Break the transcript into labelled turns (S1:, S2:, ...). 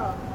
S1: Girl.